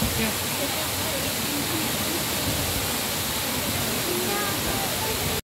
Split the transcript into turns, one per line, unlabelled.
Yeah.